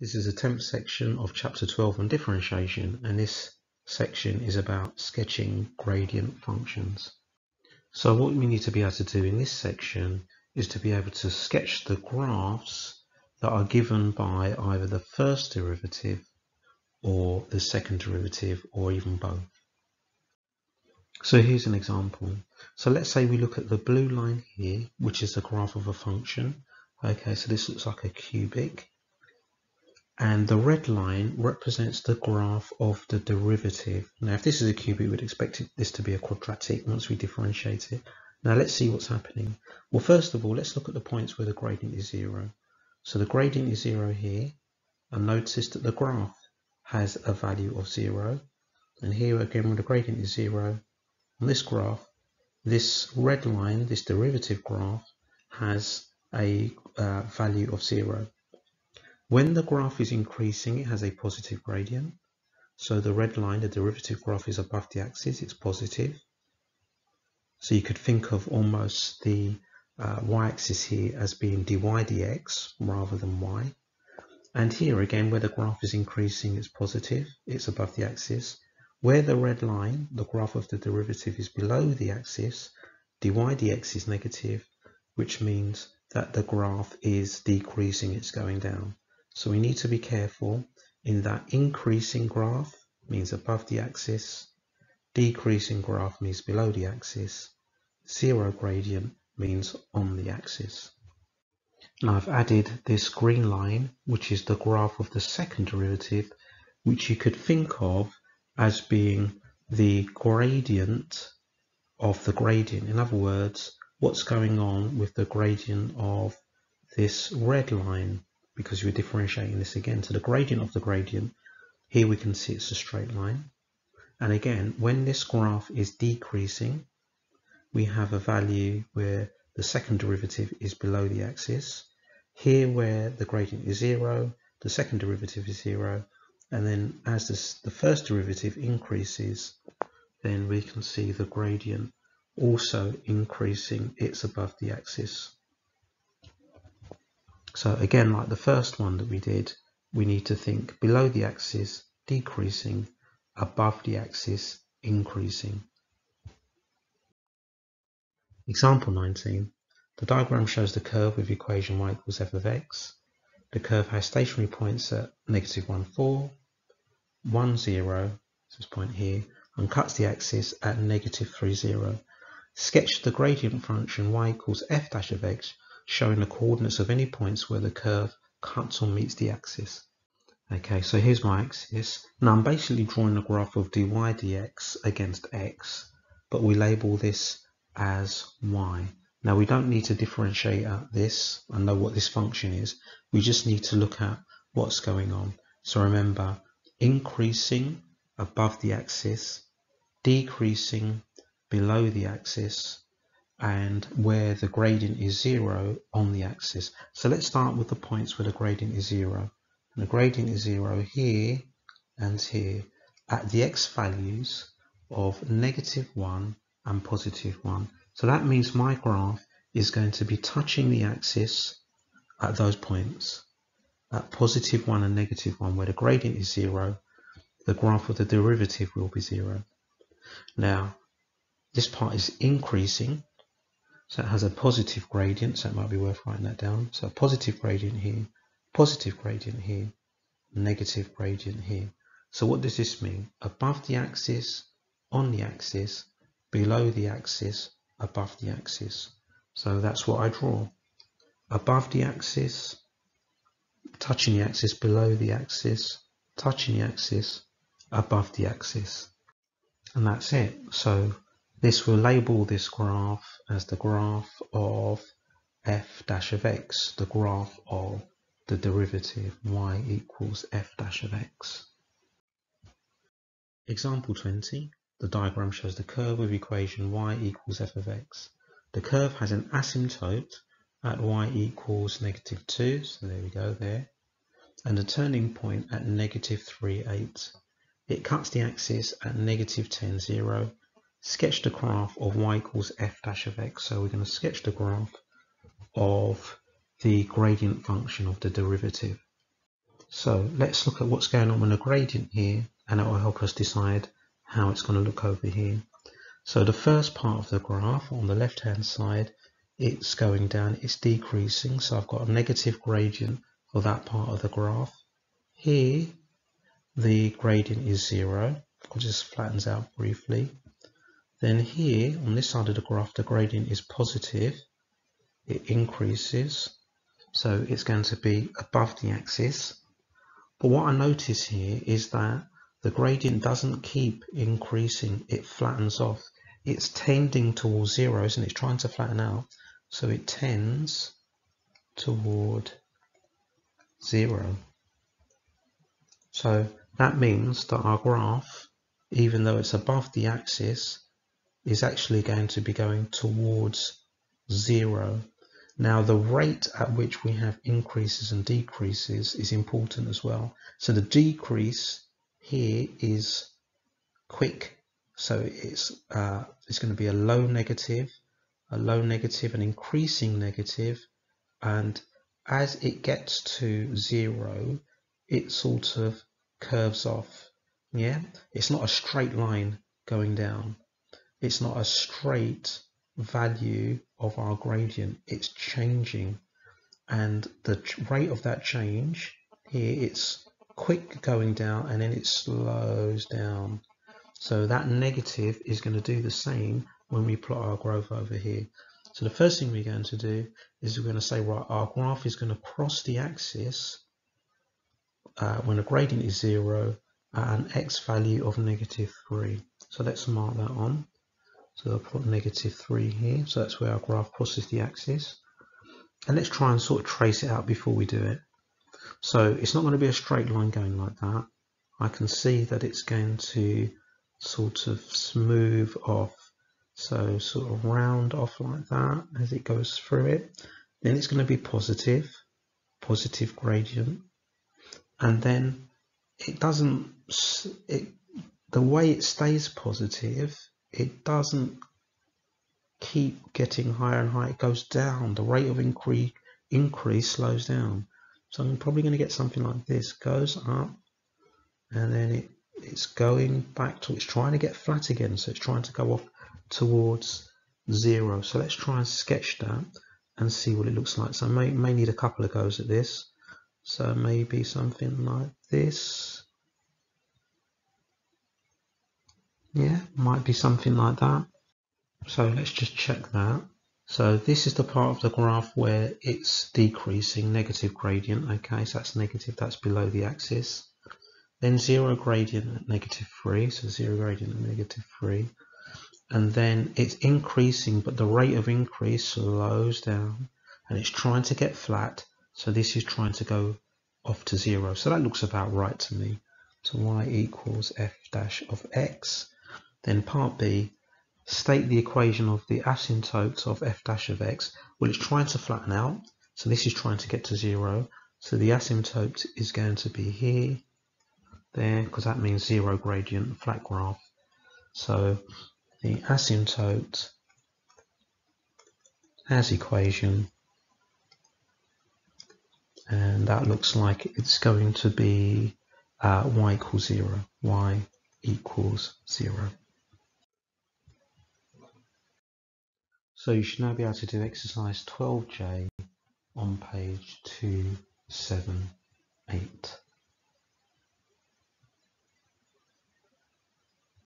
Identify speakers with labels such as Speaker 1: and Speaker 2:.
Speaker 1: This is the 10th section of chapter 12 on differentiation and this section is about sketching gradient functions. So what we need to be able to do in this section is to be able to sketch the graphs that are given by either the first derivative or the second derivative or even both. So here's an example. So let's say we look at the blue line here, which is the graph of a function. Okay, so this looks like a cubic. And the red line represents the graph of the derivative. Now, if this is a cubic, we'd expect it, this to be a quadratic once we differentiate it. Now, let's see what's happening. Well, first of all, let's look at the points where the gradient is zero. So the gradient is zero here. And notice that the graph has a value of zero. And here again, when the gradient is zero, on this graph, this red line, this derivative graph, has a uh, value of zero. When the graph is increasing, it has a positive gradient. So the red line, the derivative graph is above the axis, it's positive. So you could think of almost the uh, y-axis here as being dy dx rather than y. And here again, where the graph is increasing, it's positive, it's above the axis. Where the red line, the graph of the derivative is below the axis, dy dx is negative, which means that the graph is decreasing, it's going down. So we need to be careful in that increasing graph means above the axis, decreasing graph means below the axis, zero gradient means on the axis. Now I've added this green line, which is the graph of the second derivative, which you could think of as being the gradient of the gradient. In other words, what's going on with the gradient of this red line because you're differentiating this again to the gradient of the gradient. Here we can see it's a straight line. And again, when this graph is decreasing, we have a value where the second derivative is below the axis. Here where the gradient is zero, the second derivative is zero. And then as this, the first derivative increases, then we can see the gradient also increasing, it's above the axis. So again, like the first one that we did, we need to think below the axis, decreasing, above the axis, increasing. Example 19. The diagram shows the curve with equation y equals f of x. The curve has stationary points at negative 1, 4, 1, 0, this point here, and cuts the axis at negative 3, 0. Sketch the gradient function y equals f dash of x showing the coordinates of any points where the curve cuts or meets the axis. Okay, so here's my axis. Now I'm basically drawing a graph of dy dx against x, but we label this as y. Now we don't need to differentiate at this and know what this function is. We just need to look at what's going on. So remember, increasing above the axis, decreasing below the axis, and where the gradient is zero on the axis. So let's start with the points where the gradient is zero. And the gradient is zero here and here at the x values of negative one and positive one. So that means my graph is going to be touching the axis at those points at positive one and negative one where the gradient is zero, the graph of the derivative will be zero. Now, this part is increasing so it has a positive gradient, so it might be worth writing that down. So a positive gradient here, positive gradient here, negative gradient here. So what does this mean? Above the axis, on the axis, below the axis, above the axis. So that's what I draw. Above the axis, touching the axis, below the axis, touching the axis, above the axis. And that's it. So this will label this graph as the graph of f dash of x, the graph of the derivative y equals f dash of x. Example 20, the diagram shows the curve with equation y equals f of x. The curve has an asymptote at y equals negative 2, so there we go there, and a turning point at negative 3, 8. It cuts the axis at negative 10, 0 sketch the graph of y equals f dash of x. So we're going to sketch the graph of the gradient function of the derivative. So let's look at what's going on with the gradient here and it will help us decide how it's going to look over here. So the first part of the graph on the left hand side, it's going down, it's decreasing. So I've got a negative gradient for that part of the graph. Here, the gradient is zero, it just flattens out briefly. Then here, on this side of the graph, the gradient is positive, it increases, so it's going to be above the axis. But what I notice here is that the gradient doesn't keep increasing, it flattens off. It's tending towards zeros and it's trying to flatten out. So it tends toward zero. So that means that our graph, even though it's above the axis, is actually going to be going towards zero. Now the rate at which we have increases and decreases is important as well. So the decrease here is quick. So it's, uh, it's going to be a low negative, a low negative, an increasing negative, and as it gets to zero, it sort of curves off. Yeah, it's not a straight line going down. It's not a straight value of our gradient. It's changing, and the rate of that change here, it's quick going down and then it slows down. So that negative is going to do the same when we plot our growth over here. So the first thing we're going to do is we're going to say, right, our graph is going to cross the axis uh, when the gradient is zero at an x value of negative three. So let's mark that on. So I'll put negative three here. So that's where our graph crosses the axis. And let's try and sort of trace it out before we do it. So it's not going to be a straight line going like that. I can see that it's going to sort of smooth off. So sort of round off like that as it goes through it. Then it's going to be positive, positive gradient. And then it doesn't, it, the way it stays positive, it doesn't keep getting higher and higher. It goes down. The rate of increase, increase slows down. So I'm probably going to get something like this. Goes up and then it, it's going back to, it's trying to get flat again. So it's trying to go off towards zero. So let's try and sketch that and see what it looks like. So I may, may need a couple of goes at this. So maybe something like this. Yeah, might be something like that. So let's just check that. So this is the part of the graph where it's decreasing, negative gradient, okay, so that's negative, that's below the axis. Then zero gradient at negative 3, so zero gradient at negative 3. And then it's increasing, but the rate of increase slows down, and it's trying to get flat, so this is trying to go off to 0. So that looks about right to me. So y equals f dash of x. Then part B, state the equation of the asymptotes of f dash of x. Well, it's trying to flatten out. So this is trying to get to zero. So the asymptote is going to be here, there, because that means zero gradient, flat graph. So the asymptote has equation, and that looks like it's going to be uh, y equals zero, y equals zero. So you should now be able to do exercise 12J on page 278.